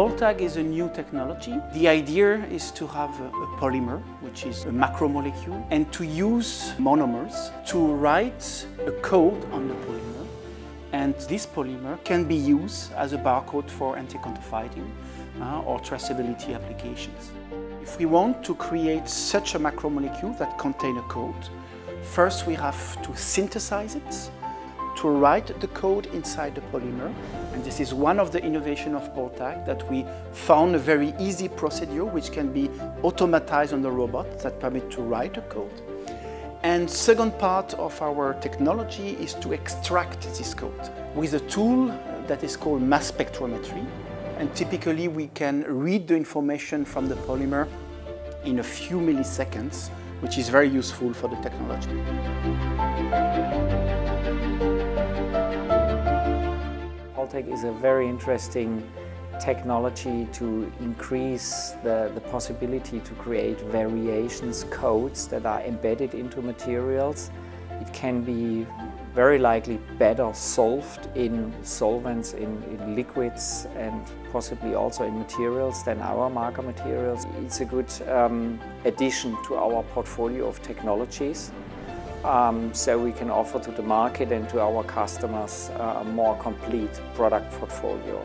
POLTAG is a new technology. The idea is to have a, a, polymer, which is a macromolecule, and to use monomers to write a code on the polymer. And this polymer can be used as a barcode for anti-counterfeiting uh, or traceability applications. If we want to create such a macromolecule that contains a code, first we have to synthesize it to write the code inside the polymer. And this is one of the innovation of POLTAG that we found a very easy procedure which can be automatized on the robot that permit to write a code. And second part of our technology is to extract this code with a tool that is called mass spectrometry. And typically we can read the information from the polymer in a few milliseconds, which is very useful for the technology. POLTAG is a very interesting technology to increase the, the possibility to create variations, codes that are embedded into materials. It can be very likely better solved in solvents, in, in, liquids and possibly also in materials than our marker materials. It's a good um, addition to our portfolio of technologies um, so we can offer to the market and to our customers uh, a more complete product portfolio.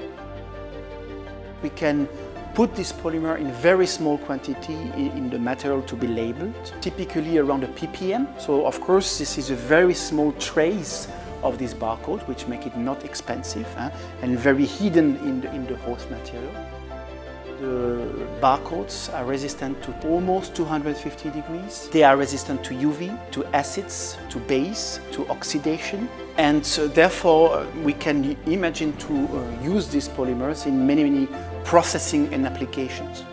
We can put this polymer in very small quantity in the material to be labeled, typically around a ppm. So of course this is a very small trace of this barcode, which make it not expensive eh, and very hidden in the, in the host material. The barcodes are resistant to almost 250 degrees. They are resistant to UV, to acids, to base, to oxidation. And so therefore uh, we can imagine to uh, use these polymers in many, many processing and applications.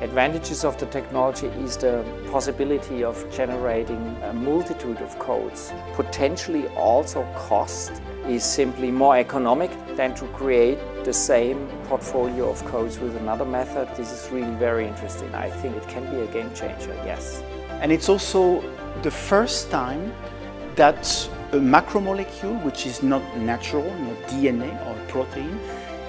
Advantages of the technology is the possibility of generating a multitude of codes. Potentially also cost is simply more economic than to create the same portfolio of codes with another method. This is really very interesting. I think it can be a game changer, yes. And it's also the first time that a macromolecule, which is not natural, not DNA or protein,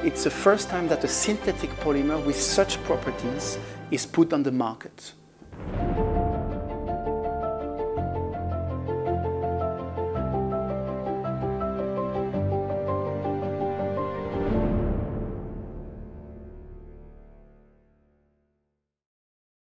it's the first time that a synthetic polymer with such properties is put on the market.